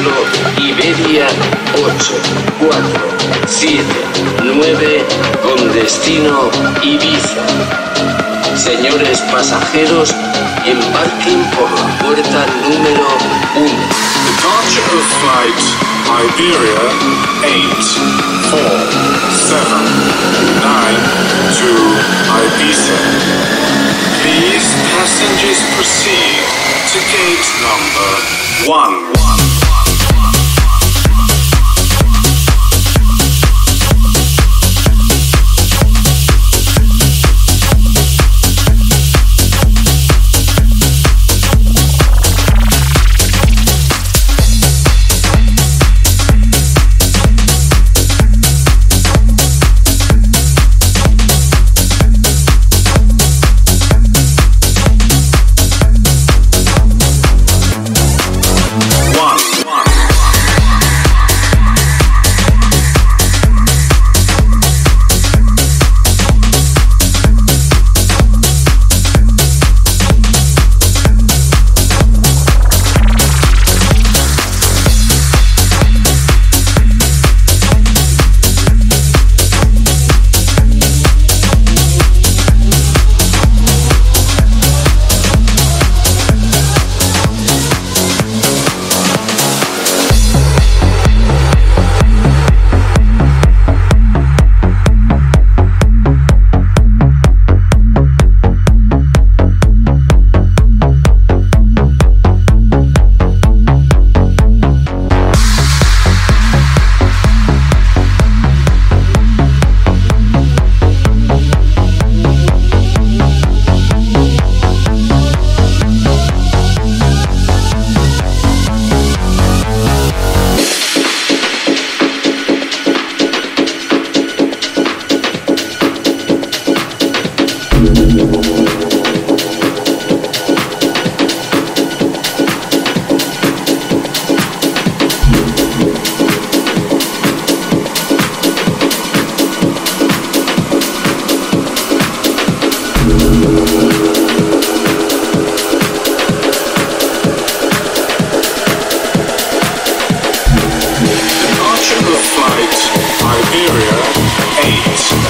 Iberia 8, 4, 7, 9 con destino Ibiza. Señores pasajeros, embarquen por la puerta número 1. Departure of flight Iberia 8, 4, 7, 9 to Ibiza. Please passengers proceed to gate number 1. beats.